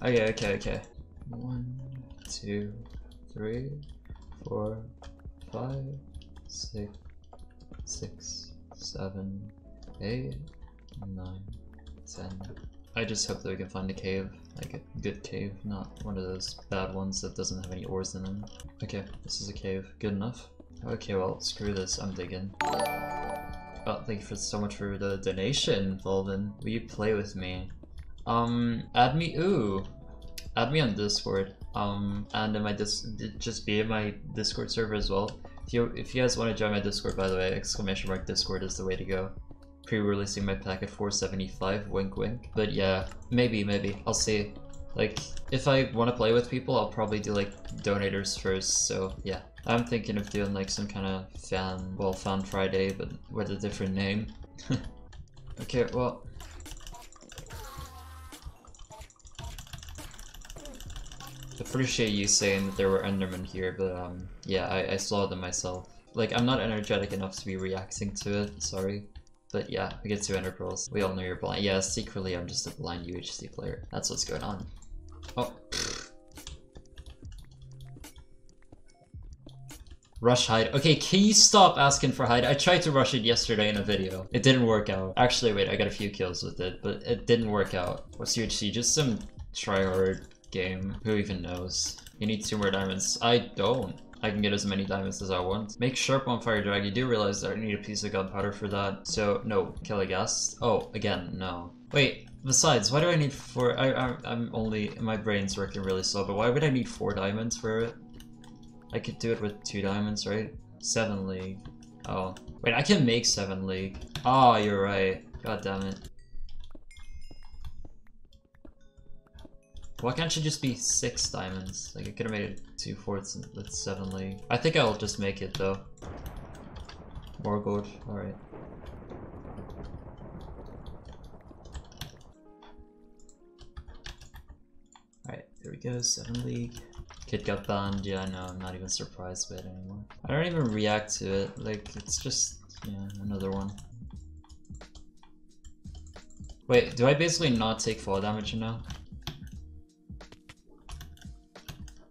Okay, okay, okay. One, two, three, four, five, six, six, seven, eight, nine, ten. I just hope that we can find a cave, like a good cave, not one of those bad ones that doesn't have any ores in them. Okay, this is a cave. Good enough. Okay, well, screw this. I'm digging. Oh, thank you for so much for the donation, Volvin. Will you play with me? Um, add me. Ooh, add me on Discord. Um, and in my dis, just be in my Discord server as well. If you if you guys want to join my Discord, by the way, exclamation mark Discord is the way to go. Pre-releasing my pack at 475. Wink, wink. But yeah, maybe, maybe I'll see. Like, if I want to play with people, I'll probably do like donators first. So yeah, I'm thinking of doing like some kind of fan, well, fan Friday, but with a different name. okay, well. Appreciate you saying that there were Endermen here, but um, yeah, I, I saw them myself. Like, I'm not energetic enough to be reacting to it, sorry. But yeah, we get two Ender Pearls. We all know you're blind. Yeah, secretly I'm just a blind UHC player. That's what's going on. Oh. Rush hide. Okay, can you stop asking for hide? I tried to rush it yesterday in a video. It didn't work out. Actually, wait, I got a few kills with it, but it didn't work out. What's UHC? Just some tryhard game. Who even knows? You need two more diamonds. I don't. I can get as many diamonds as I want. Make sharp on fire drag. You do realize that I need a piece of gunpowder for that. So, no. Kill a ghast. Oh, again, no. Wait, besides, why do I need four? I, I, I'm only, my brain's working really slow, but why would I need four diamonds for it? I could do it with two diamonds, right? Seven league. Oh. Wait, I can make seven league. Oh, you're right. God damn it. Why can't she just be six diamonds? Like, I could have made it two fourths with seven league. I think I'll just make it, though. More gold. Alright. Alright, there we go. Seven league. Kid got banned. Yeah, know. I'm not even surprised by it anymore. I don't even react to it. Like, it's just, yeah, another one. Wait, do I basically not take fall damage now?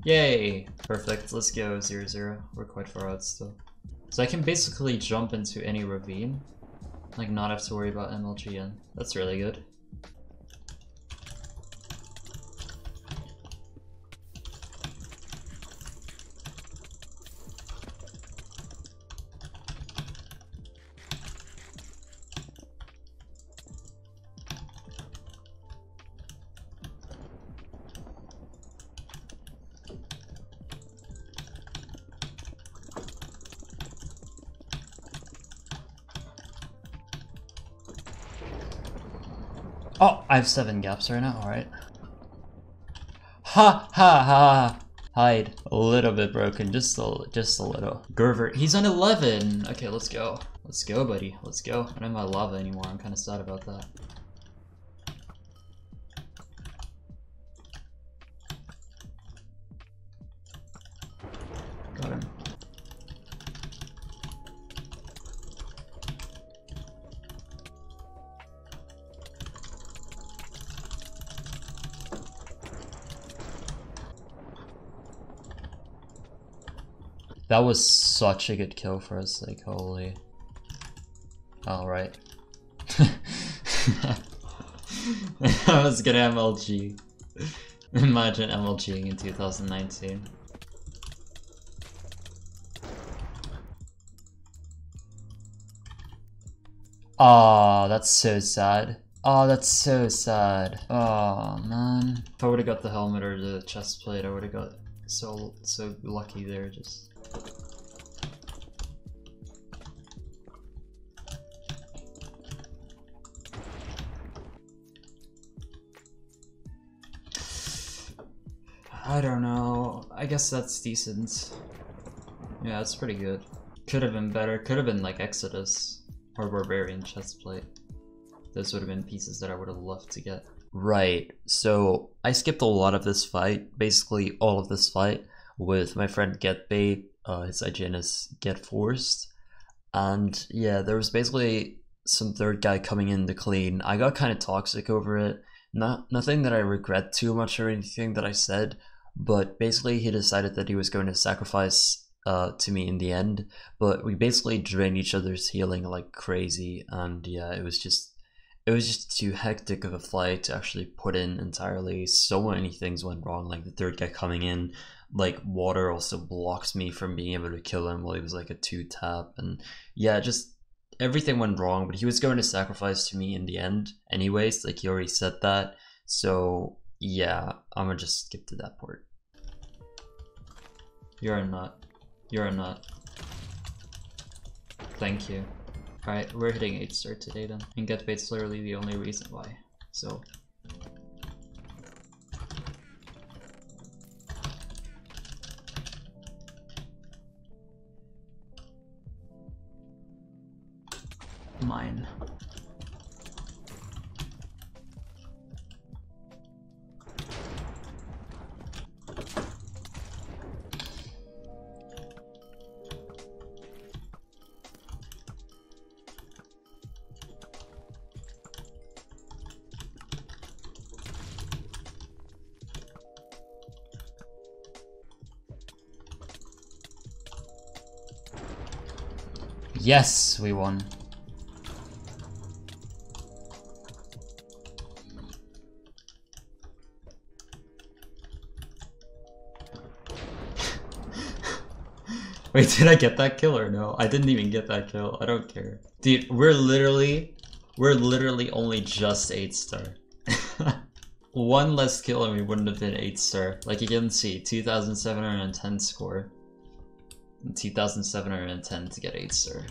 Yay! Perfect, let's go 0 0. We're quite far out still. So I can basically jump into any ravine. Like not have to worry about MLGN. That's really good. Oh, I have seven gaps right now, alright. Ha ha ha! Hide. A little bit broken, just a, just a little. Gervert, he's on 11! Okay, let's go. Let's go, buddy. Let's go. I don't have my lava anymore, I'm kind of sad about that. Got him. That was such a good kill for us, like holy. Alright. I was gonna MLG. Imagine MLGing in 2019. Oh, that's so sad. Oh, that's so sad. Oh, man. If I would've got the helmet or the chest plate, I would've got so, so lucky there, just... I don't know. I guess that's decent. Yeah, it's pretty good. Could have been better. Could have been like Exodus or Barbarian chestplate. Those would have been pieces that I would have loved to get. Right, so I skipped a lot of this fight, basically all of this fight, with my friend GetBait, uh, his IGN is Get Forced. And yeah, there was basically some third guy coming in to clean. I got kind of toxic over it, not nothing that I regret too much or anything that I said, but basically he decided that he was going to sacrifice uh, to me in the end. But we basically drained each other's healing like crazy, and yeah, it was just it was just too hectic of a fight to actually put in entirely. So many things went wrong, like the third guy coming in, like water also blocks me from being able to kill him while he was like a two tap, and yeah, just everything went wrong. But he was going to sacrifice to me in the end, anyways. Like he already said that, so yeah, I'm gonna just skip to that part. You're a nut. You're a nut. Thank you. Alright, we're hitting 8 star today then. And get bait's literally the only reason why. So mine. Yes, we won. Wait, did I get that kill or no? I didn't even get that kill. I don't care. Dude, we're literally, we're literally only just 8 star. One less kill and we wouldn't have been 8 star. Like you can see, 2710 score. 2710 to get 8 star.